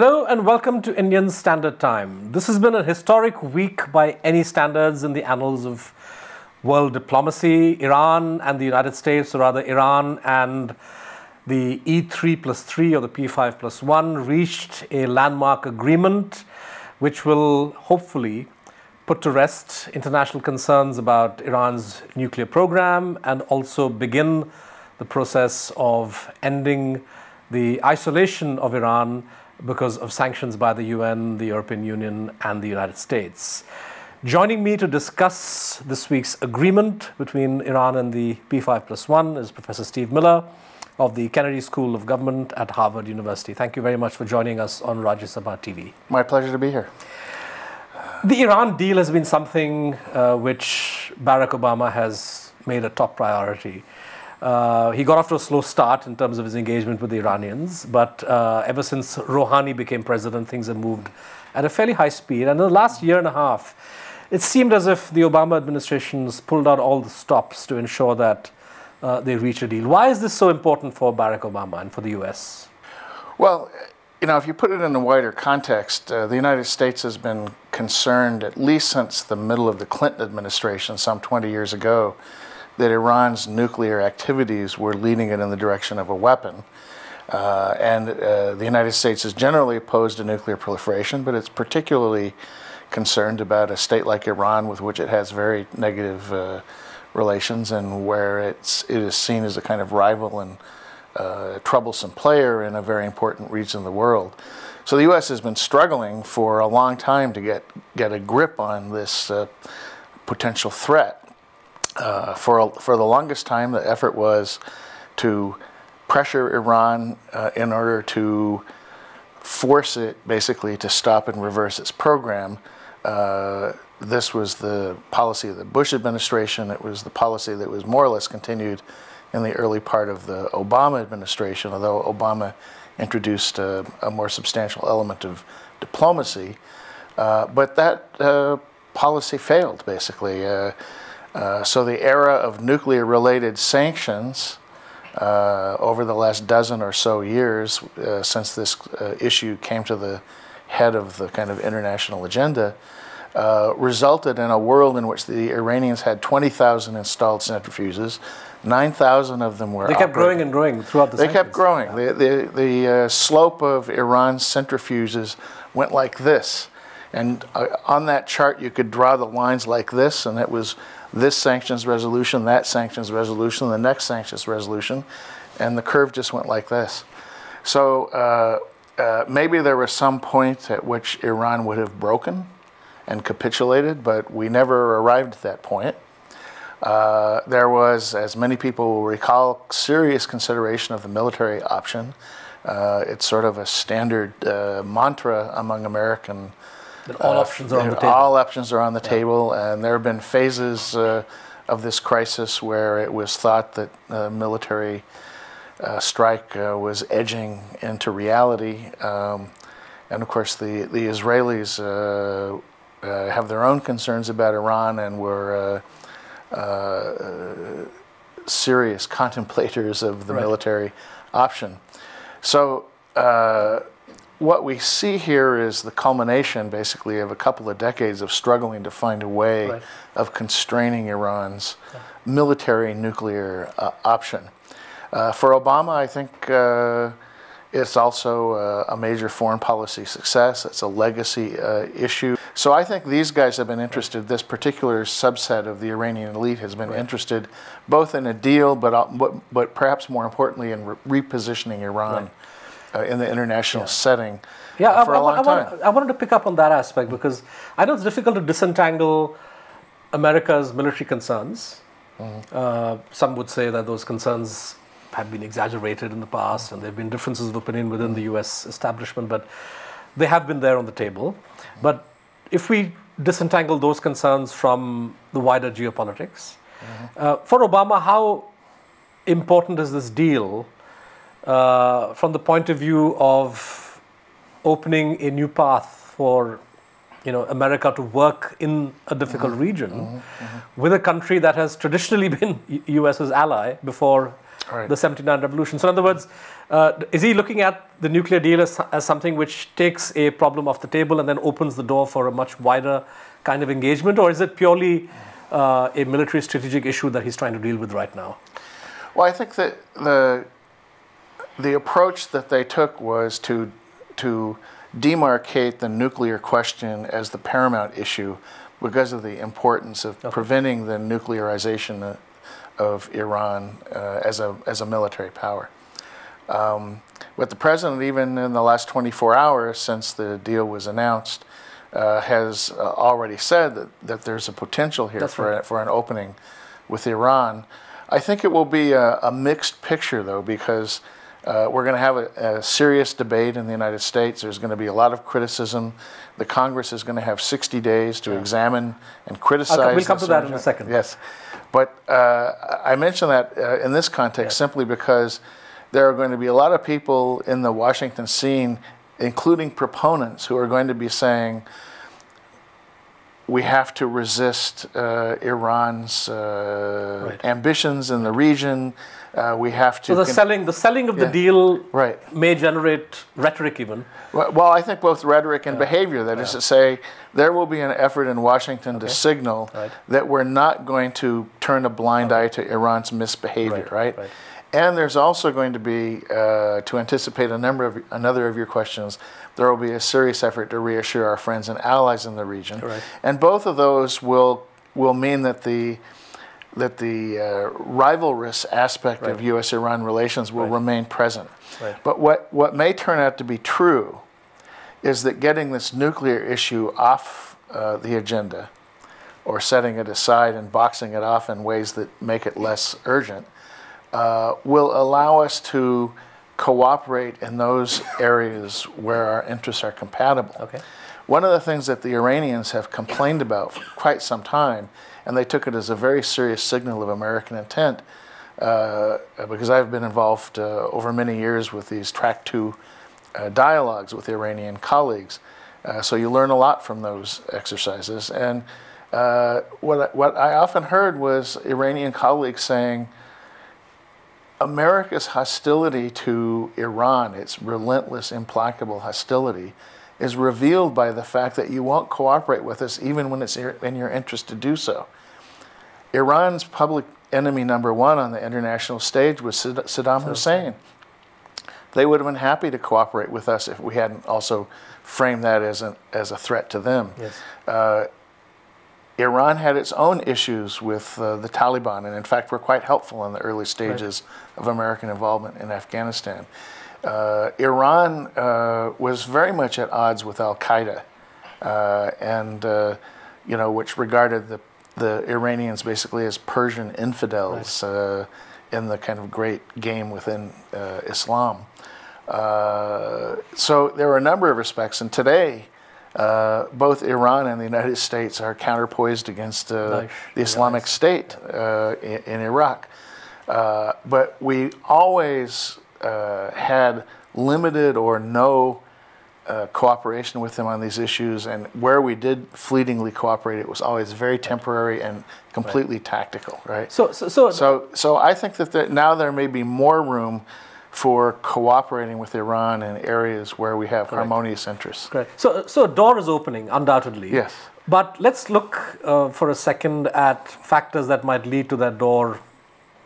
Hello and welcome to Indian Standard Time. This has been a historic week by any standards in the annals of world diplomacy. Iran and the United States, or rather, Iran and the E3 plus 3 or the P5 plus 1, reached a landmark agreement which will hopefully put to rest international concerns about Iran's nuclear program and also begin the process of ending the isolation of Iran because of sanctions by the UN, the European Union, and the United States. Joining me to discuss this week's agreement between Iran and the P5 plus 1 is Professor Steve Miller of the Kennedy School of Government at Harvard University. Thank you very much for joining us on Rajya Sabha TV. My pleasure to be here. The Iran deal has been something uh, which Barack Obama has made a top priority. Uh, he got off to a slow start in terms of his engagement with the Iranians, but uh, ever since Rouhani became president, things have moved at a fairly high speed. And in the last year and a half, it seemed as if the Obama administration has pulled out all the stops to ensure that uh, they reach a deal. Why is this so important for Barack Obama and for the U.S.? Well, you know, if you put it in a wider context, uh, the United States has been concerned, at least since the middle of the Clinton administration, some 20 years ago, that Iran's nuclear activities were leading it in the direction of a weapon. Uh, and uh, the United States is generally opposed to nuclear proliferation, but it's particularly concerned about a state like Iran with which it has very negative uh, relations and where it's, it is seen as a kind of rival and uh, troublesome player in a very important region of the world. So the U.S. has been struggling for a long time to get, get a grip on this uh, potential threat. Uh, for, for the longest time, the effort was to pressure Iran uh, in order to force it basically to stop and reverse its program. Uh, this was the policy of the Bush administration. It was the policy that was more or less continued in the early part of the Obama administration, although Obama introduced a, a more substantial element of diplomacy. Uh, but that uh, policy failed, basically. Uh, so the era of nuclear related sanctions uh, over the last dozen or so years uh, since this uh, issue came to the head of the kind of international agenda uh, resulted in a world in which the Iranians had 20,000 installed centrifuges. 9,000 of them were. They kept operating. growing and growing throughout the. They kept growing. The the, the slope of Iran's centrifuges went like this, and on that chart you could draw the lines like this, and it was this sanctions resolution, that sanctions resolution, the next sanctions resolution, and the curve just went like this. So uh, uh, maybe there was some point at which Iran would have broken and capitulated, but we never arrived at that point. Uh, there was, as many people will recall, serious consideration of the military option. Uh, it's sort of a standard uh, mantra among American that all uh, options are on the table. All options are on the yeah. table, and there have been phases uh, of this crisis where it was thought that uh, military uh, strike uh, was edging into reality. Um, and of course, the, the Israelis uh, have their own concerns about Iran and were serious contemplators of the right. military option. So, what we see here is the culmination, basically, of a couple of decades of struggling to find a way right. of constraining Iran's yeah. military nuclear uh, option. Uh, for Obama, I think uh, it's also uh, a major foreign policy success. It's a legacy uh, issue. So I think these guys have been interested, this particular subset of the Iranian elite has been right. interested both in a deal, but, uh, but, but perhaps more importantly in re repositioning Iran. Right uh, in the international yeah. setting yeah, uh, for I, a long I, time. I wanted to pick up on that aspect because I know it's difficult to disentangle America's military concerns. Mm-hmm. Uh, some would say that those concerns have been exaggerated in the past and there have been differences of opinion within the US establishment, but they have been there on the table. But if we disentangle those concerns from the wider geopolitics, mm-hmm. uh, for Obama, how important is this deal uh, from the point of view of opening a new path for you know America to work in a difficult mm-hmm. region mm-hmm. Mm-hmm. with a country that has traditionally been US's ally before right. the 79 revolution. So, in other words, uh, is he looking at the nuclear deal as, as something which takes a problem off the table and then opens the door for a much wider kind of engagement, or is it purely uh, a military strategic issue that he's trying to deal with right now? Well, I think that the the approach that they took was to to demarcate the nuclear question as the paramount issue because of the importance of okay. preventing the nuclearization of Iran uh, as a as a military power. Um, but the president, even in the last 24 hours since the deal was announced, uh, has uh, already said that, that there's a potential here for, right. a, for an opening with Iran. I think it will be a, a mixed picture, though, because uh, we're going to have a, a, serious debate in the United States. There's going to be a lot of criticism. The Congress is going to have 60 days to yeah. examine and criticize. Okay, we'll come to that in a second. Yes. But uh, I mention that uh, in this context simply because there are going to be a lot of people in the Washington scene, including proponents, who are going to be saying, we have to resist uh, Iran's uh, right. ambitions in the region. Uh, we have to. So the selling, the selling of yeah. the deal, right. may generate rhetoric even. Well, well I think both rhetoric and yeah. behavior. That yeah. is to say, there will be an effort in Washington okay. to signal right. that we're not going to turn a blind eye to Iran's misbehavior, right? And there's also going to be, uh, to anticipate a number of another of your questions, there will be a serious effort to reassure our friends and allies in the region. Right. And both of those will will mean that the that the uh, rivalrous aspect right. of U.S.-Iran relations will right. remain present. But what, what may turn out to be true is that getting this nuclear issue off uh, the agenda or setting it aside and boxing it off in ways that make it less urgent uh, will allow us to cooperate in those areas where our interests are compatible. Okay. One of the things that the Iranians have complained about for quite some time, and they took it as a very serious signal of American intent, uh, because I've been involved uh, over many years with these track two uh, dialogues with Iranian colleagues. Uh, so you learn a lot from those exercises. And uh, what, what I often heard was Iranian colleagues saying, America's hostility to Iran, its relentless, implacable hostility, is revealed by the fact that you won't cooperate with us even when it's in your interest to do so. Iran's public enemy number one on the international stage was Saddam Hussein. They would have been happy to cooperate with us if we hadn't also framed that as a, as a threat to them. Yes. Uh, Iran had its own issues with uh, the Taliban, and in fact, were quite helpful in the early stages right. of American involvement in Afghanistan. Uh, Iran uh, was very much at odds with Al Qaeda, uh, and uh, you know, which regarded the the Iranians basically as Persian infidels right. Uh, in the kind of great game within Islam. so there were a number of respects, and today. Uh, both Iran and the United States are counterpoised against uh, the Islamic nice. State uh, in, in, Iraq. Uh, but we always uh, had limited or no cooperation with them on these issues, and where we did fleetingly cooperate, it was always very temporary and completely right. tactical, right? So, so, so, so, so I think that there, now there may be more room for cooperating with Iran in areas where we have Correct. harmonious interests. Correct. So, so a door is opening, undoubtedly. Yes. But let's look uh, for a second at factors that might lead to that door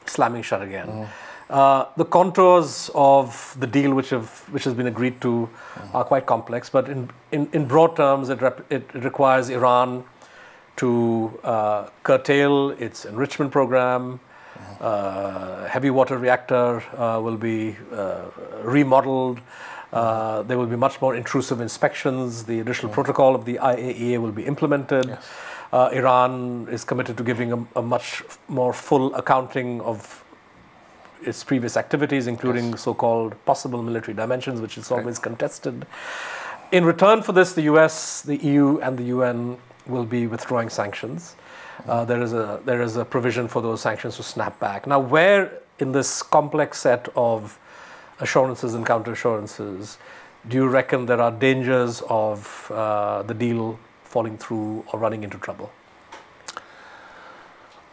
slamming shut again. Mm. Uh, the contours of the deal which have which has been agreed to mm. are quite complex, but in, in, in broad terms, it, rep, it requires Iran to uh, curtail its enrichment program, uh, heavy water reactor uh, will be uh, remodeled. Uh, there will be much more intrusive inspections. The additional mm. protocol of the IAEA will be implemented. Yes. Uh, Iran is committed to giving a, a, much more full accounting of its previous activities, including yes. so-called possible military dimensions, which is always right. contested. In return for this, the US, the EU, and the UN will be withdrawing sanctions uh, there is a there is a provision for those sanctions to snap back. Now, where in this complex set of assurances and counter assurances do you reckon there are dangers of uh, the deal falling through or running into trouble?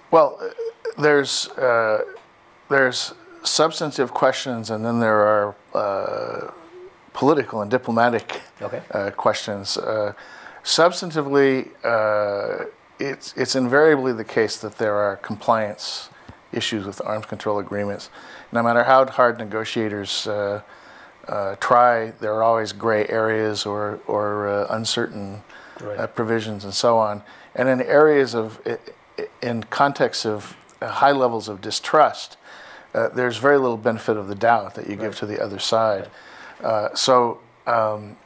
Well, there's uh, there's substantive questions, and then there are uh, political and diplomatic Okay. uh, questions. Uh, substantively, uh, it's, it's invariably the case that there are compliance issues with arms control agreements. No matter how hard negotiators uh, uh, try, there are always gray areas or, or uh, uncertain Right. uh, provisions and so on. And in areas of, in contexts of high levels of distrust, uh, there's very little benefit of the doubt that you give to the other side. Uh, so um,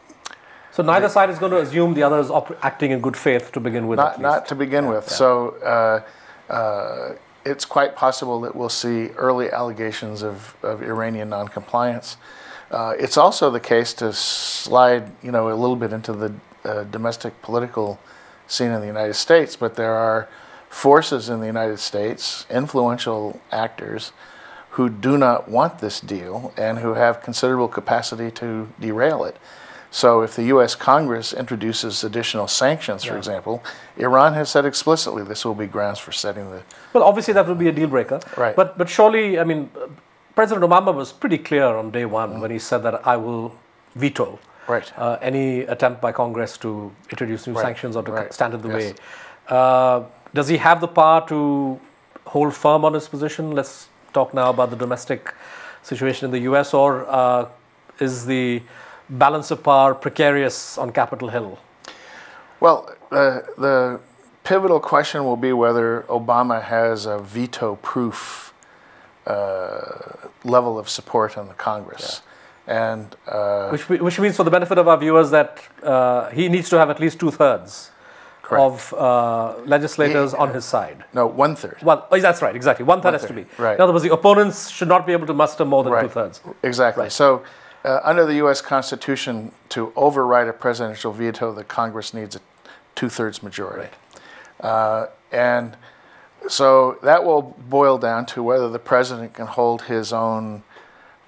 So neither side is going to assume the other is op- acting in good faith to begin with. not, not to begin with. So uh, uh, it's quite possible that we'll see early allegations of, of Iranian noncompliance. Uh, it's also the case to slide, you know, a little bit into the uh, domestic political scene in the United States, but there are forces in the United States, influential actors, who do not want this deal and who have considerable capacity to derail it. So, if the U.S. Congress introduces additional sanctions, for example, Iran has said explicitly this will be grounds for setting the. Well, obviously that would be a deal breaker. Right. But but surely, I mean, President Obama was pretty clear on day one when he said that I will veto Right. uh, any attempt by Congress to introduce new Right. sanctions or to Right. stand in the Yes. way. Uh, does he have the power to hold firm on his position? Let's talk now about the domestic situation in the U.S. Or uh, is the balance of power precarious on Capitol Hill? Well, uh, the pivotal question will be whether Obama has a veto proof uh, level of support in the Congress. And uh, Which, which means, for the benefit of our viewers, that uh, he needs to have at least two thirds Correct. of uh, legislators on his side. no, one third. Well, oh, that's right, exactly. One third has to be. Right. In other words, the opponents should not be able to muster more than Right. two thirds. Exactly. So, uh, under the U.S. Constitution, to override a presidential veto, the Congress needs a two-thirds majority. Uh, and so that will boil down to whether the president can hold his own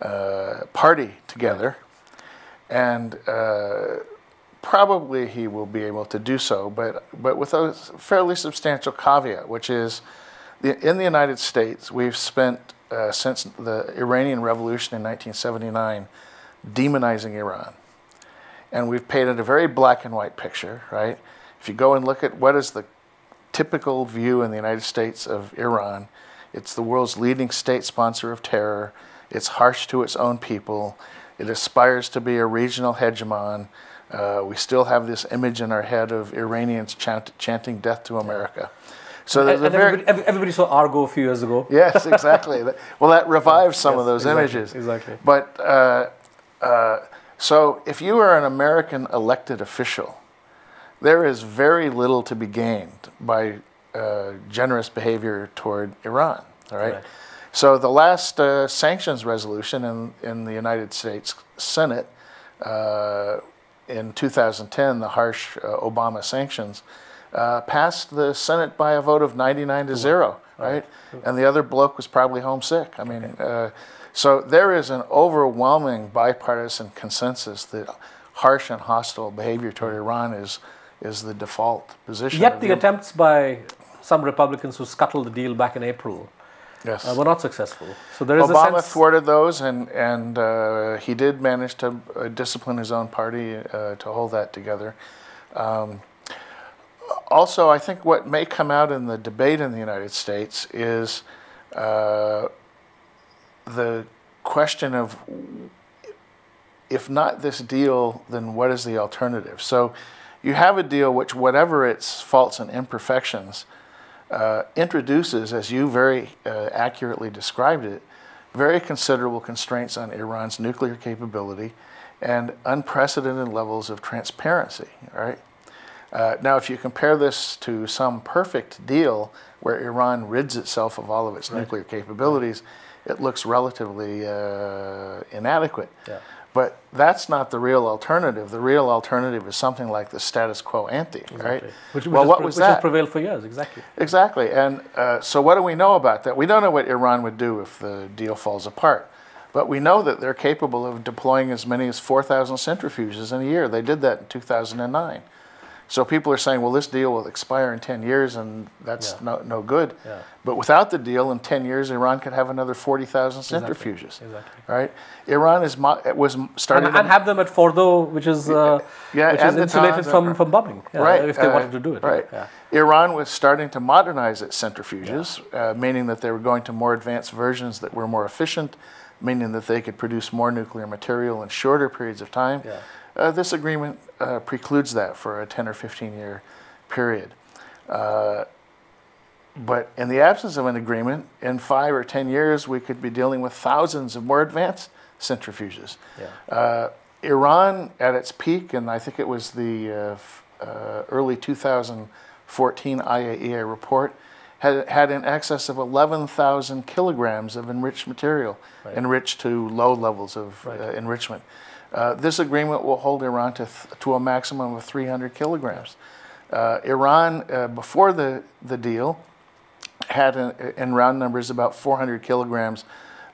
uh, party together, and uh, probably he will be able to do so, but but with a fairly substantial caveat, which is the, in the United States, we've spent uh, since the Iranian Revolution in 1979 demonizing Iran. And we've painted a very black and white picture, right? If you go and look at what is the typical view in the United States of Iran, it's the world's leading state sponsor of terror. It's harsh to its own people. It aspires to be a regional hegemon. Uh, we still have this image in our head of Iranians chant, chanting death to America. So And, and very, everybody, everybody saw Argo a few years ago. yes, exactly. Well, that revives some of those exactly, images. exactly. But uh, uh, so if you are an American elected official, there is very little to be gained by uh, generous behavior toward Iran. All right. Right. So the last uh, sanctions resolution in, in the United States Senate uh, in 2010, the harsh uh, Obama sanctions, uh, passed the Senate by a vote of 99 to zero, right? And the other bloke was probably homesick. I mean, uh, so there is an overwhelming bipartisan consensus that harsh and hostile behavior toward Iran is is the default position. Yet of the attempts by some Republicans who scuttled the deal back in April yes. uh, were not successful. So there is a Obama thwarted those, and and uh, he did manage to uh, discipline his own party uh, to hold that together. Um, also, I think what may come out in the debate in the United States is uh, the question of if not this deal, then what is the alternative? So you have a deal which, whatever its faults and imperfections, uh, introduces, as you very uh, accurately described it, very considerable constraints on Iran's nuclear capability and unprecedented levels of transparency, right? Uh, now, if you compare this to some perfect deal where Iran rids itself of all of its nuclear capabilities, it looks relatively uh, inadequate. Yeah. But that's not the real alternative. The real alternative is something like the status quo ante, right? Exactly. Which, which well, what was which has that? prevailed for years, exactly. Exactly. And uh, so, what do we know about that? We don't know what Iran would do if the deal falls apart. But we know that they're capable of deploying as many as 4,000 centrifuges in a year. They did that in 2009. So people are saying, well, this deal will expire in 10 years, and that's Yeah. no, no good. Yeah. But without the deal, in 10 years, Iran could have another 40,000 centrifuges. Exactly. Right? Iran is mo- was started. And, and have them at Fordo, which is uh, Yeah, which is insulated from, from bombing. yeah, right. If they uh, wanted to do it. Right. Iran was starting to modernize its centrifuges, uh, meaning that they were going to more advanced versions that were more efficient, meaning that they could produce more nuclear material in shorter periods of time. Uh, this agreement uh, precludes that for a 10 or 15 year period. Uh, but in the absence of an agreement, in five or 10 years, we could be dealing with thousands of more advanced centrifuges. Yeah. Uh, Iran, at its peak, and I think it was the uh, f- uh, early 2014 IAEA report, had, had in excess of 11,000 kilograms of enriched material, Right. enriched to low levels of Right. uh, enrichment. Uh, this agreement will hold Iran to, th- to a maximum of 300 kilograms. Uh, Iran, uh, before the, the deal, had in, in round numbers about 400 kilograms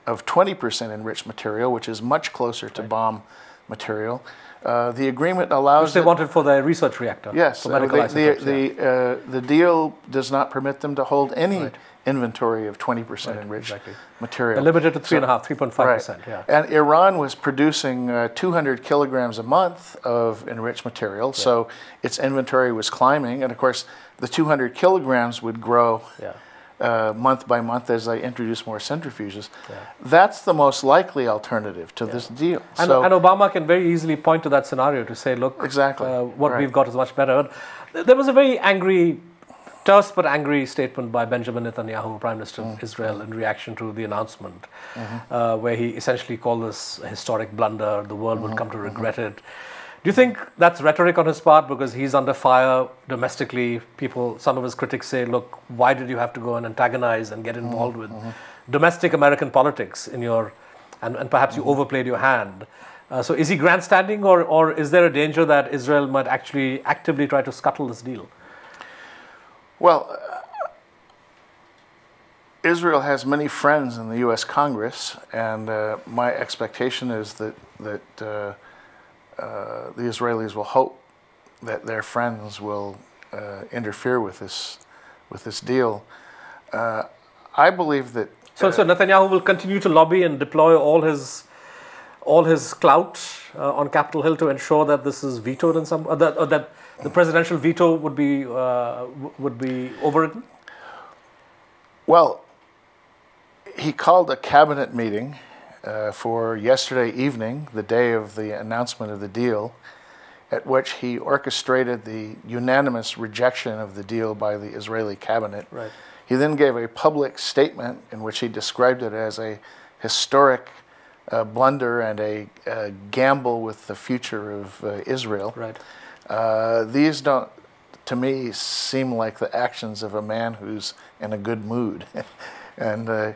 of 20% enriched material, which is much closer to bomb material. Uh, the agreement allows Which they it- wanted for their research reactor. Yes, uh, the, isotopes, the, yeah. the, uh, the deal does not permit them to hold any Right. inventory of 20% Right, enriched exactly. material. They're limited to three and So- 3.5%. Yeah. and Iran was producing uh, 200 kilograms a month of enriched material, so its inventory was climbing. And of course, the 200 kilograms would grow Yeah. Uh, month by month as they introduce more centrifuges. Yeah. That's the most likely alternative to this deal. And, so, and Obama can very easily point to that scenario to say, look, Exactly. uh, what Right. we've got is much better. There was a very angry, terse but angry statement by Benjamin Netanyahu, Prime Minister Mm. of Israel, in reaction to the announcement, Mm-hmm. uh, where he essentially called this a historic blunder. The world would come Mm-hmm. to regret it. Do you think that's rhetoric on his part because he's under fire domestically? People, some of his critics say, look, why did you have to go and antagonize and get involved with domestic American politics in your, and, and perhaps you overplayed your hand? Uh, so is he grandstanding or, or is there a danger that Israel might actually actively try to scuttle this deal? well, uh, Israel has many friends in the U.S. Congress, and uh, my expectation is that that uh, uh, the Israelis will hope that their friends will uh, interfere with this with this deal. Uh, I believe that So, so Netanyahu will continue to lobby and deploy all his all his clout uh, on Capitol Hill to ensure that this is vetoed in some, uh, that, or that the presidential veto would be uh, would be overridden. Well, he called a cabinet meeting uh, for yesterday evening, the day of the announcement of the deal, at which he orchestrated the unanimous rejection of the deal by the Israeli cabinet. Right. He then gave a public statement in which he described it as a historic uh, blunder and a, uh gamble with the future of uh, Israel. Right. Uh, these don't, to me, seem like the actions of a man who's in a good mood. and uh,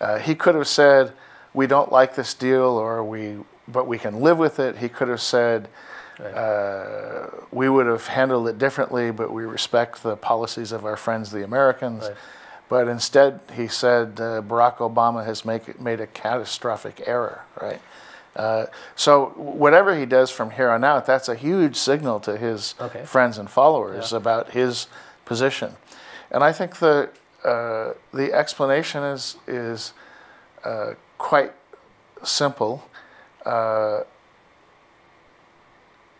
uh, he could have said, "We don't like this deal," or "We, but we can live with it." He could have said, uh, "We would have handled it differently, but we respect the policies of our friends, the Americans." Right. But instead, he said uh, Barack Obama has make, made a catastrophic error, right? Uh, so whatever he does from here on out, that's a huge signal to his Okay. friends and followers about his position. And I think the uh, the explanation is is uh, quite simple. Uh,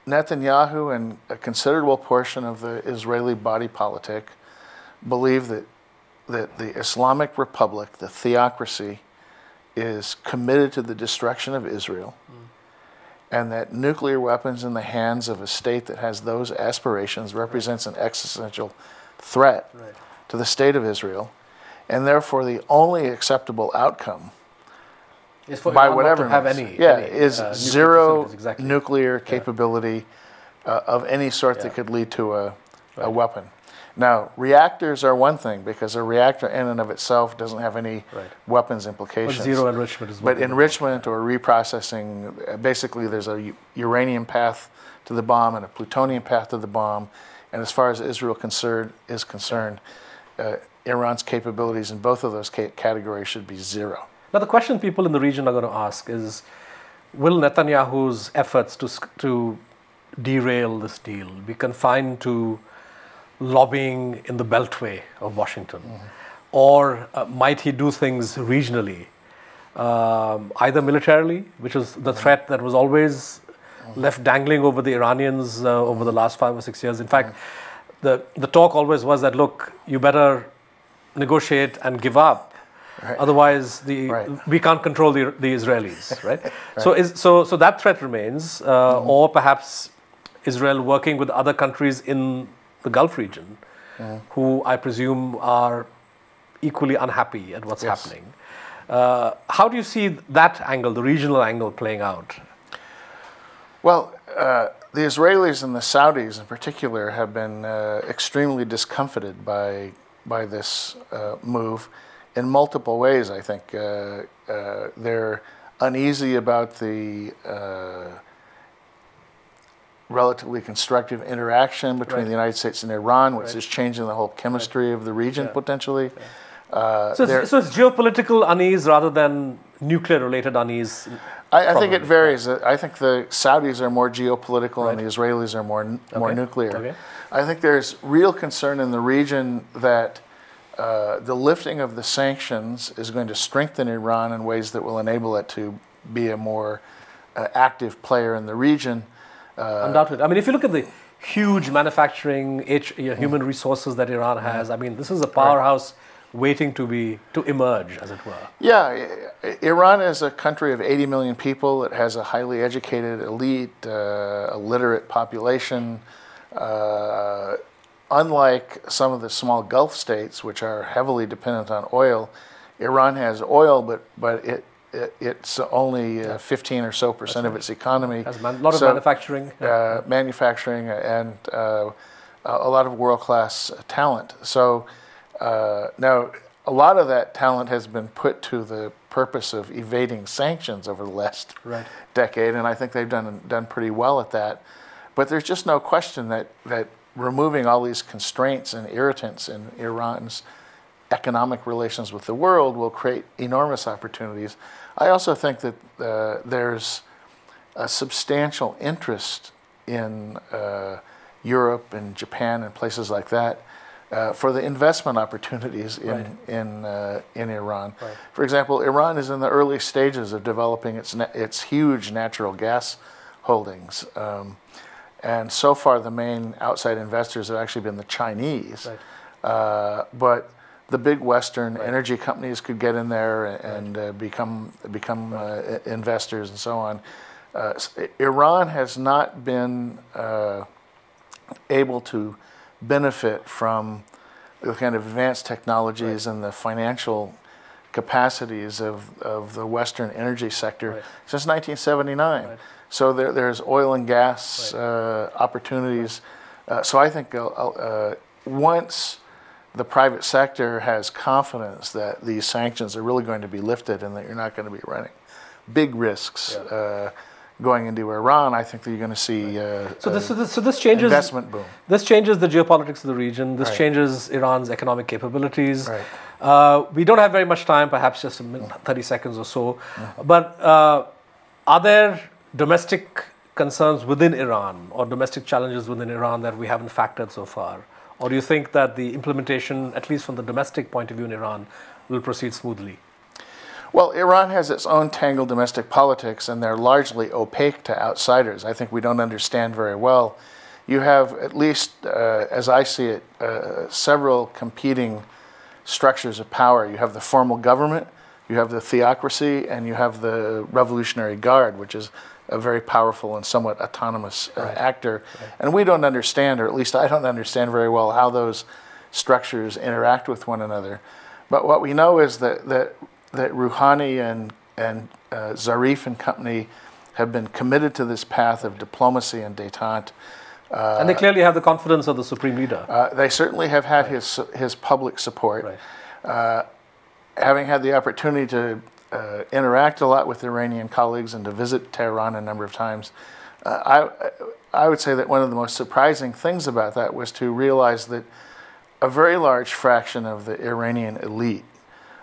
Netanyahu and a considerable portion of the Israeli body politic believe that that the Islamic Republic, the theocracy, is committed to the destruction of Israel, and that nuclear weapons in the hands of a state that has those aspirations represents an existential threat Right. to the state of Israel, and therefore the only acceptable outcome Is for by whatever to have means, any yeah any, is uh, zero facilities, exactly. nuclear capability uh, of any sort Yeah. that could lead to a, a weapon. Now, reactors are one thing because a reactor in and of itself doesn't have any Right. weapons But implications. zero enrichment is. But enrichment or reprocessing, basically, there's a uranium path to the bomb and a plutonium path to the bomb. And as far as Israel concerned is concerned, uh, Iran's capabilities in both of those ca- categories should be zero. Now, the question people in the region are going to ask is Will Netanyahu's efforts to, to derail this deal, be confined to lobbying in the beltway of Washington? Mm-hmm. Or uh, might he do things regionally, um, either militarily, which is the mm-hmm. threat that was always mm-hmm. left dangling over the Iranians uh, over the last five or six years? In fact, the, the talk always was that look, you better negotiate and give up. Right. Otherwise, the right. we can't control the, the Israelis, right? right? So, is, so, so that threat remains, uh, mm-hmm. or perhaps Israel working with other countries in the Gulf region, mm. who I presume are equally unhappy at what's yes. happening. Uh, how do you see that angle, the regional angle, playing out? Well, uh, the Israelis and the Saudis in particular have been uh, extremely discomfited by by this uh, move in multiple ways. I think uh, uh, they're uneasy about the relatively constructive interaction between right. the United States and Iran, which right. is changing the whole chemistry right. of the region yeah. potentially. Yeah. Uh, so, it's, so, it's, geopolitical unease rather than nuclear related unease? I, I think it varies. I think the Saudis are more geopolitical and the Israelis are more, more nuclear. Okay. I think there's real concern in the region that uh, the lifting of the sanctions is going to strengthen Iran in ways that will enable it to be a more uh, active player in the region. Uh, Undoubtedly. I mean, if you look at the huge manufacturing, you know, human resources that Iran has, I mean, this is a powerhouse. Waiting to be to emerge, as it were. Yeah, Iran is a country of 80 million people. It has a highly educated elite, uh, a literate population. Uh, unlike some of the small Gulf states, which are heavily dependent on oil, Iran has oil, but but it, it it's only uh, 15 or so percent right. of its economy. Has a lot of so, manufacturing. Uh, manufacturing and uh, a lot of world class talent. So uh, now, a lot of that talent has been put to the purpose of evading sanctions over the last right. decade, and I think they've done done pretty well at that. But there's just no question that that removing all these constraints and irritants in Iran's economic relations with the world will create enormous opportunities. I also think that uh, there's a substantial interest in uh, Europe and Japan and places like that uh, for the investment opportunities in right. in uh, in Iran. Right. For example, Iran is in the early stages of developing its its huge natural gas holdings, um, and so far the main outside investors have actually been the Chinese. Right. Uh, but the big Western energy companies could get in there and uh, become become uh, investors and so on. Uh, Iran has not been able to benefit from the kind of advanced technologies right. and the financial capacities of, of the Western energy sector right. since 1979. Right. So there, there's oil and gas uh, opportunities. Uh, so I think uh, uh, once the private sector has confidence that these sanctions are really going to be lifted and that you're not going to be running big risks. Yeah uh, going into Iran, I think that you're going to see uh, so, this, so, this, so this changes investment boom. This changes the geopolitics of the region. This right. changes Iran's economic capabilities. Right. Uh, we don't have very much time, perhaps just minute, 30 seconds or so. Mm-hmm. But uh, are there domestic concerns within Iran or domestic challenges within Iran that we haven't factored so far? Or do you think that the implementation, at least from the domestic point of view in Iran, will proceed smoothly? Well, Iran has its own tangled domestic politics, and they're largely opaque to outsiders. I think we don't understand very well. You have, at least uh, as I see it, uh, several competing structures of power. You have the formal government, you have the theocracy, and you have the Revolutionary Guard, which is a very powerful and somewhat autonomous uh, right. actor. Right. And we don't understand, or at least I don't understand very well, how those structures interact with one another. But what we know is that, that that Rouhani and, and uh, Zarif and company have been committed to this path of diplomacy and detente. Uh, and they clearly have the confidence of the supreme leader. Uh, they certainly have had right. his his public support. Uh, having had the opportunity to uh, interact a lot with Iranian colleagues and to visit Tehran a number of times, uh, I I would say that one of the most surprising things about that was to realize that a very large fraction of the Iranian elite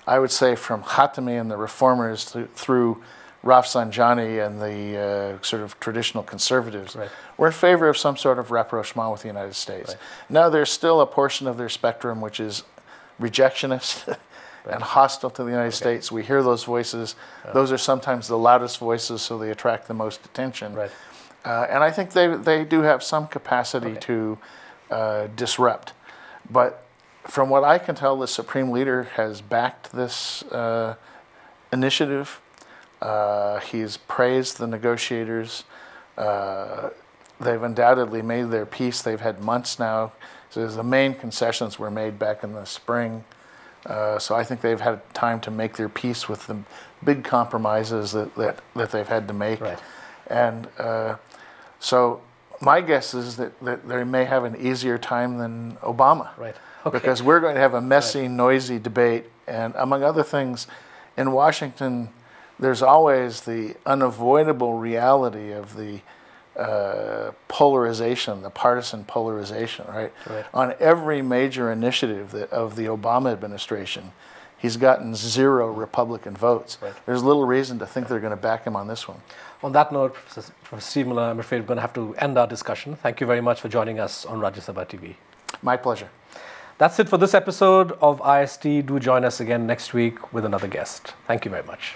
I would say from Khatami and the reformers to, through Rafsanjani and the uh, sort of traditional conservatives Right. were in favor of some sort of rapprochement with the United States. Now there's still a portion of their spectrum which is rejectionist and hostile to the United States. We hear those voices. Those are sometimes the loudest voices, so they attract the most attention. Right. Uh, and I think they, they do have some capacity to uh, disrupt. But from what I can tell, the Supreme Leader has backed this uh, initiative. Uh, he's praised the negotiators. Uh, they've undoubtedly made their peace. They've had months now. So the main concessions were made back in the spring. Uh, so I think they've had time to make their peace with the big compromises that, that, that they've had to make. Right. And uh, so my guess is that, that they may have an easier time than Obama. Right. Okay. Because we're going to have a messy, noisy debate. And among other things, in Washington, there's always the unavoidable reality of the uh, polarization, the partisan polarization, right? Right. On every major initiative that, of the Obama administration, he's gotten zero Republican votes. Right. There's little reason to think they're going to back him on this one. On that note, Professor Professor Steve Miller, I'm afraid we're going to have to end our discussion. Thank you very much for joining us on Rajya Sabha TV. My pleasure. That's it for this episode of IST. Do join us again next week with another guest. Thank you very much.